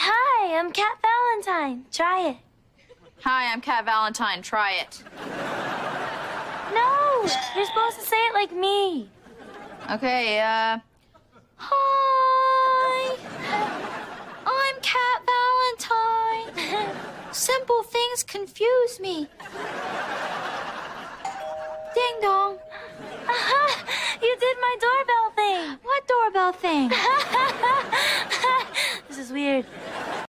hi, I'm Cat Valentine. Try it. Hi, I'm Cat Valentine. Try it. No, you're supposed to say it like me. Okay, uh. Hi. I'm Cat Valentine. Simple things confuse me. Ding dong. you did my doorbell thing. What doorbell thing?